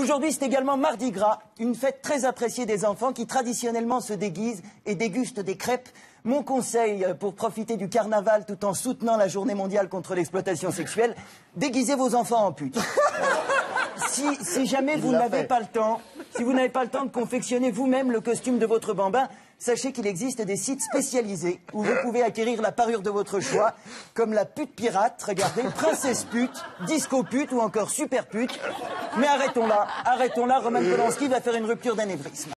Aujourd'hui, c'est également Mardi Gras, une fête très appréciée des enfants qui traditionnellement se déguisent et dégustent des crêpes. Mon conseil euh, pour profiter du carnaval tout en soutenant la journée mondiale contre l'exploitation sexuelle, déguisez vos enfants en pute. Si, si jamais vous n'avez pas le temps, si vous n'avez pas le temps de confectionner vous-même le costume de votre bambin, sachez qu'il existe des sites spécialisés où vous pouvez acquérir la parure de votre choix, comme la pute pirate, regardez, princesse pute, disco pute ou encore super pute. Mais arrêtons là, arrêtons là, Roman Polanski va faire une rupture d'anévrisme.